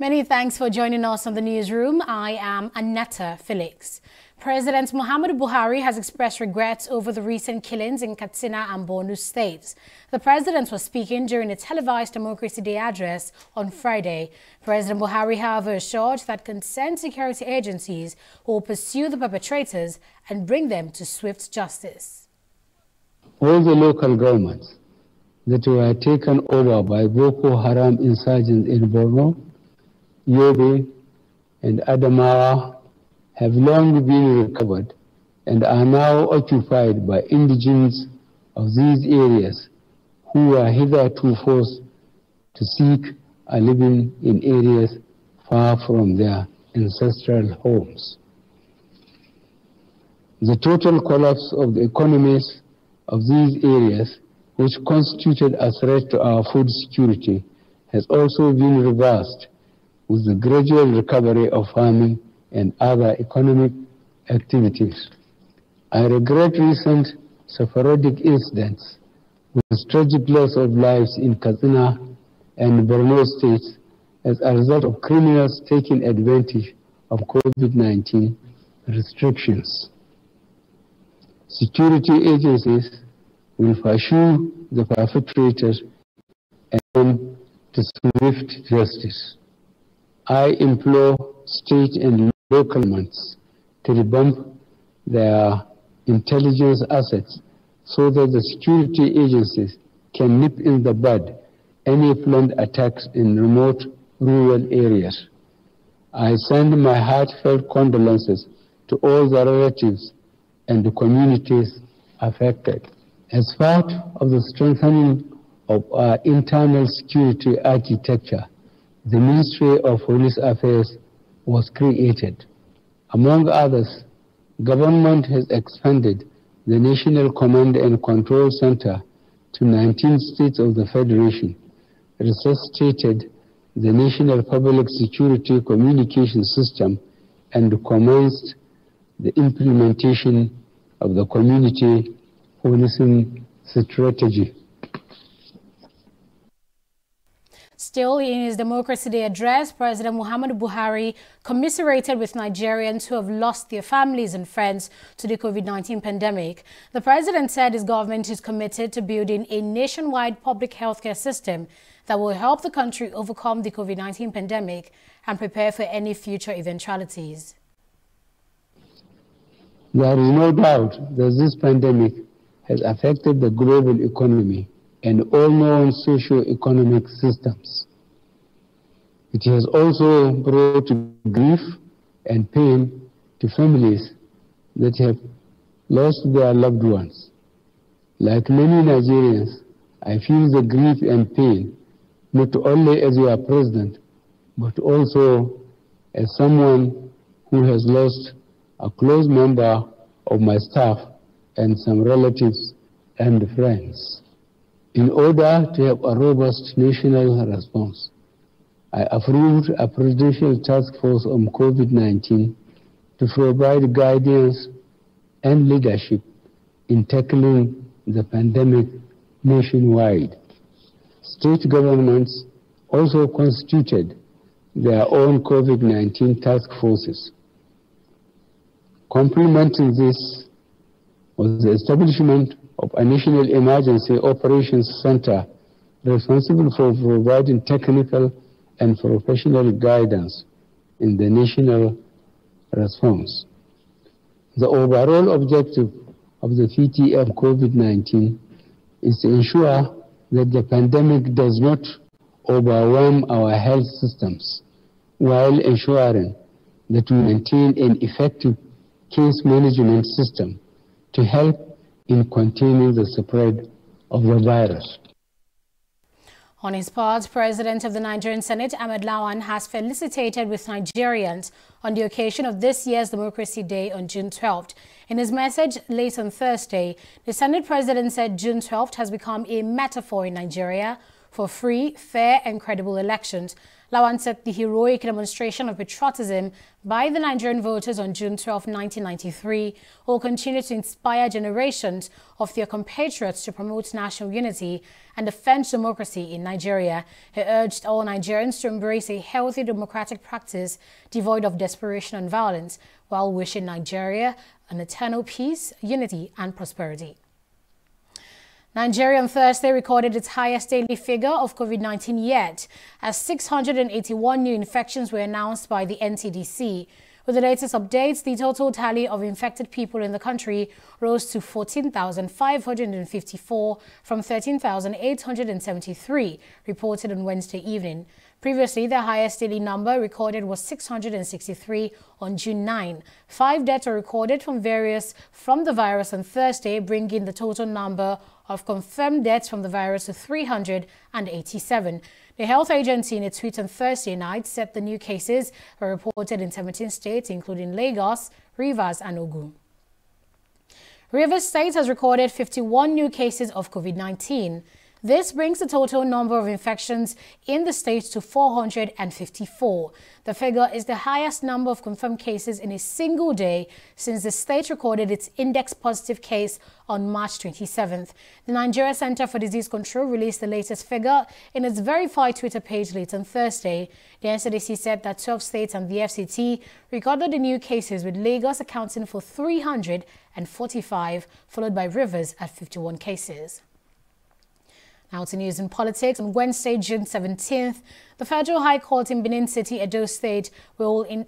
Many thanks for joining us on the newsroom. I am Anetta Felix. President Muhammadu Buhari has expressed regrets over the recent killings in Katsina and Borno states. The president was speaking during a televised Democracy Day address on Friday. President Buhari, however, assured that concerned security agencies will pursue the perpetrators and bring them to swift justice. All the local governments that were taken over by Boko Haram insurgents in Borno Yobe, and Adamawa have long been recovered and are now occupied by indigenes of these areas who were hitherto forced to seek a living in areas far from their ancestral homes. The total collapse of the economies of these areas, which constituted a threat to our food security, has also been reversed with the gradual recovery of farming and other economic activities. I regret recent sporadic incidents with tragic loss of lives in Katsina and Borno states as a result of criminals taking advantage of COVID-19 restrictions. Security agencies will pursue the perpetrators and to swift justice. I implore state and local governments to revamp their intelligence assets so that the security agencies can nip in the bud any planned attacks in remote rural areas. I send my heartfelt condolences to all the relatives and the communities affected. As part of the strengthening of our internal security architecture, the Ministry of Police Affairs was created. Among others, government has expanded the National Command and Control Center to 19 states of the Federation, resuscitated the National Public Security Communication System, and commenced the implementation of the Community Policing Strategy. Still, in his Democracy Day address, President Muhammadu Buhari commiserated with Nigerians who have lost their families and friends to the COVID-19 pandemic. The president said his government is committed to building a nationwide public healthcare system that will help the country overcome the COVID-19 pandemic and prepare for any future eventualities. There is no doubt that this pandemic has affected the global economy and all known socio-economic systems. It has also brought grief and pain to families that have lost their loved ones. Like many Nigerians, I feel the grief and pain not only as your president, but also as someone who has lost a close member of my staff and some relatives and friends. In order to have a robust national response, I approved a presidential task force on COVID-19 to provide guidance and leadership in tackling the pandemic nationwide. State governments also constituted their own COVID-19 task forces. Complementing this was the establishment of a National Emergency Operations Center responsible for providing technical and professional guidance in the national response. The overall objective of the PTF COVID-19 is to ensure that the pandemic does not overwhelm our health systems while ensuring that we maintain an effective case management system to help in containing the spread of the virus. On his part, President of the Nigerian Senate, Ahmed Lawan, has felicitated with Nigerians on the occasion of this year's Democracy Day on June 12th. In his message late on Thursday, the Senate President said June 12th has become a metaphor in Nigeria for free, fair and credible elections. Lawan said the heroic demonstration of patriotism by the Nigerian voters on June 12, 1993 will continue to inspire generations of their compatriots to promote national unity and defend democracy in Nigeria. He urged all Nigerians to embrace a healthy democratic practice devoid of desperation and violence while wishing Nigeria an eternal peace, unity and prosperity. Nigeria on Thursday recorded its highest daily figure of COVID-19 yet, as 681 new infections were announced by the NCDC. With the latest updates, the total tally of infected people in the country rose to 14,554 from 13,873 reported on Wednesday evening. Previously, the highest daily number recorded was 663 on June 9. Five deaths were recorded from various from the virus on Thursday, bringing the total number of confirmed deaths from the virus to 387. The health agency in its tweet on Thursday night said the new cases were reported in 17 states, including Lagos, Rivers and Ogun. Rivers State has recorded 51 new cases of COVID-19. This brings the total number of infections in the state to 454. The figure is the highest number of confirmed cases in a single day since the state recorded its index positive case on March 27th. The Nigeria Center for Disease Control released the latest figure in its verified Twitter page late on Thursday. The NCDC said that 12 states and the FCT recorded the new cases with Lagos accounting for 345, followed by Rivers at 51 cases. Now to news and politics. On Wednesday, June 17th, the Federal High Court in Benin City, Edo State, will, in,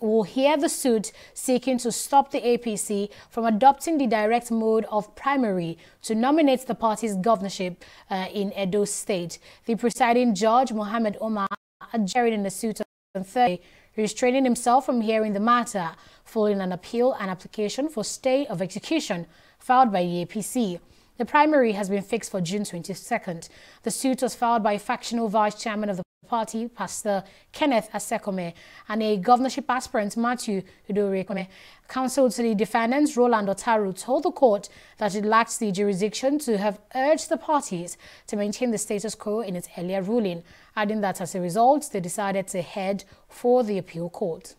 will hear the suit seeking to stop the APC from adopting the direct mode of primary to nominate the party's governorship uh, in Edo State. The presiding judge, Mohammed Omar, adjourned in the suit on Thursday, restraining himself from hearing the matter following an appeal and application for stay of execution filed by the APC. The primary has been fixed for June 22nd. The suit was filed by factional vice chairman of the party, Pastor Kenneth Asekome, and a governorship aspirant, Matthew Iduoriyekemwen. Counsel to the defendants, Roland Otaru, told the court that it lacks the jurisdiction to have urged the parties to maintain the status quo in its earlier ruling, adding that as a result, they decided to head for the appeal court.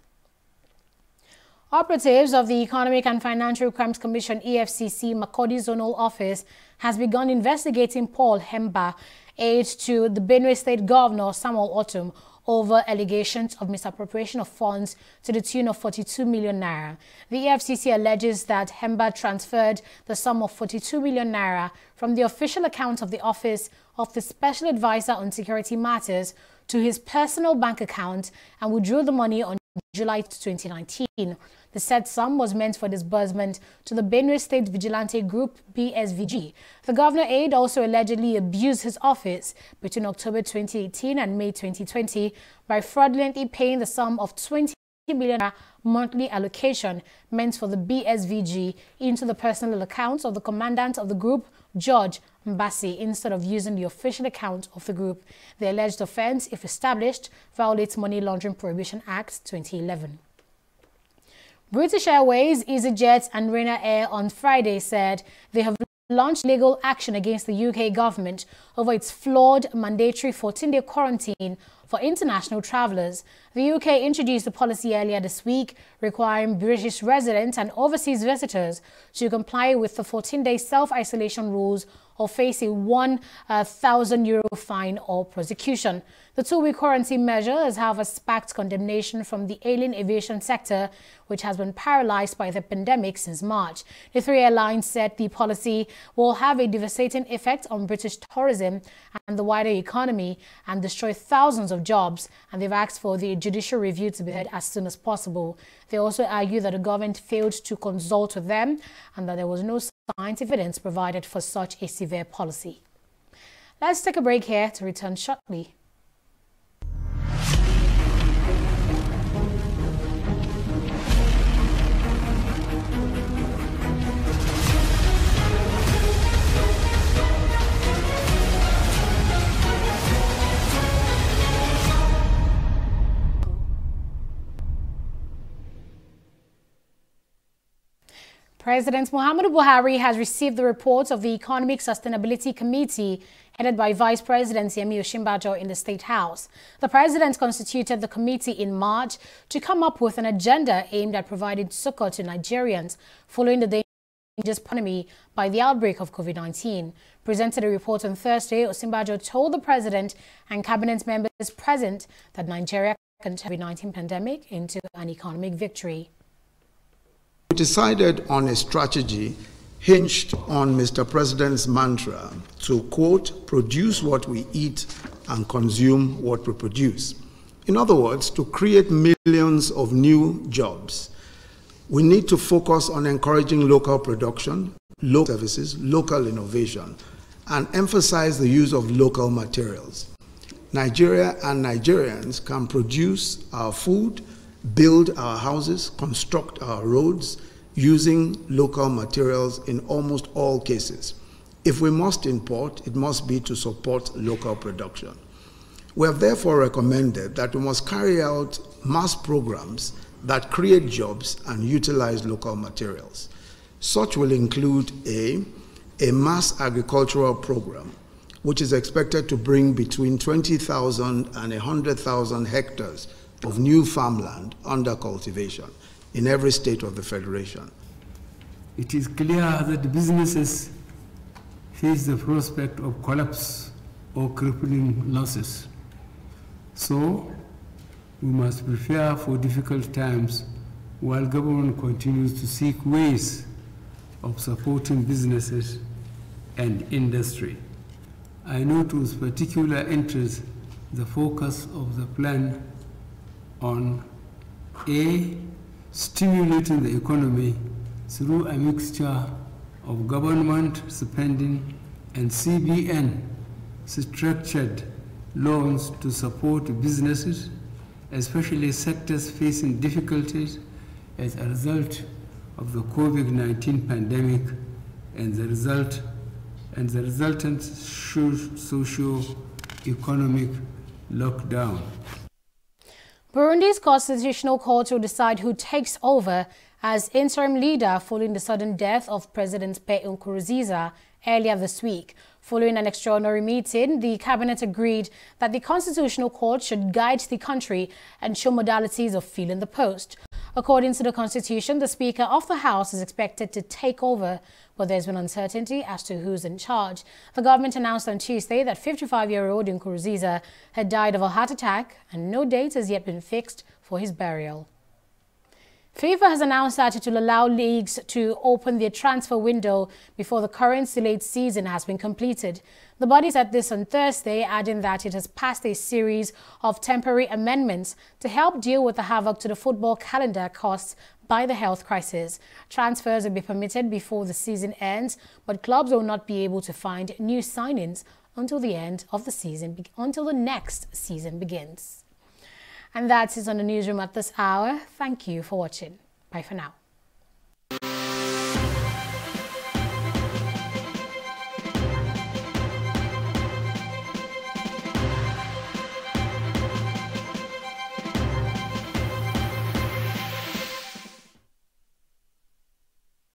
Operatives of the Economic and Financial Crimes Commission EFCC Makurdi Zonal Office has begun investigating Paul Hemba, aide to the Benue State Governor Samuel Ortom over allegations of misappropriation of funds to the tune of 42 million naira. The EFCC alleges that Hemba transferred the sum of 42 million naira from the official account of the Office of the Special Advisor on Security Matters to his personal bank account and withdrew the money on July 2019. The said sum was meant for disbursement to the Benue State Vigilante Group, BSVG. The governor aide also allegedly abused his office between October 2018 and May 2020 by fraudulently paying the sum of 20 million monthly allocation meant for the BSVG into the personal accounts of the commandant of the group, George Mbasi, instead of using the official account of the group. The alleged offense, if established, violates Money Laundering Prohibition Act 2011. British Airways, EasyJet and Ryanair Air on Friday said they have launched legal action against the UK government over its flawed mandatory 14-day quarantine for international travellers. The UK introduced a policy earlier this week requiring British residents and overseas visitors to comply with the 14-day self-isolation rules or face a 1,000 uh, euro fine or prosecution. The two-week quarantine measures have sparked condemnation from the alien aviation sector, which has been paralyzed by the pandemic since March. The three airlines said the policy will have a devastating effect on British tourism and the wider economy and destroy thousands of jobs, and they've asked for the judicial review to be heard as soon as possible. They also argue that the government failed to consult with them and that there was no scientific evidence provided for such a severe policy. Let's take a break here to return shortly. President Muhammadu Buhari has received the report of the Economic Sustainability Committee headed by Vice President Yemi Osinbajo in the State House. The president constituted the committee in March to come up with an agenda aimed at providing succor to Nigerians following the dangerous pandemic by the outbreak of COVID-19. Presented a report on Thursday, Osinbajo told the president and cabinet members present that Nigeria can turn the COVID-19 pandemic into an economic victory. We decided on a strategy hinged on Mr. President's mantra to, quote, produce what we eat and consume what we produce. In other words, to create millions of new jobs. We need to focus on encouraging local production, local services, local innovation, and emphasize the use of local materials. Nigeria and Nigerians can produce our food, build our houses, construct our roads, using local materials in almost all cases. If we must import, it must be to support local production. We have therefore recommended that we must carry out mass programs that create jobs and utilize local materials. Such will include a, a mass agricultural program, which is expected to bring between 20,000 and 100,000 hectares of new farmland under cultivation in every state of the Federation. It is clear that businesses face the prospect of collapse or crippling losses. So, we must prepare for difficult times while government continues to seek ways of supporting businesses and industry. I note with particular interest the focus of the plan on A, stimulating the economy through a mixture of government spending and CBN structured loans to support businesses, especially sectors facing difficulties as a result of the COVID-19 pandemic and the result and the resultant socio-economic lockdown. Burundi's constitutional court will decide who takes over as interim leader following the sudden death of President Pierre Nkurunziza earlier this week. Following an extraordinary meeting, the cabinet agreed that the constitutional court should guide the country and show modalities of filling the post. According to the constitution, the Speaker of the House is expected to take over, but there's been uncertainty as to who's in charge. The government announced on Tuesday that 55-year-old Nkurunziza had died of a heart attack and no date has yet been fixed for his burial. FIFA has announced that it will allow leagues to open their transfer window before the current delayed season has been completed. The body said this on Thursday, adding that it has passed a series of temporary amendments to help deal with the havoc to the football calendar caused by the health crisis. Transfers will be permitted before the season ends, but clubs will not be able to find new signings until the end of the season, until the next season begins. And that's it on the newsroom at this hour. Thank you for watching. Bye for now.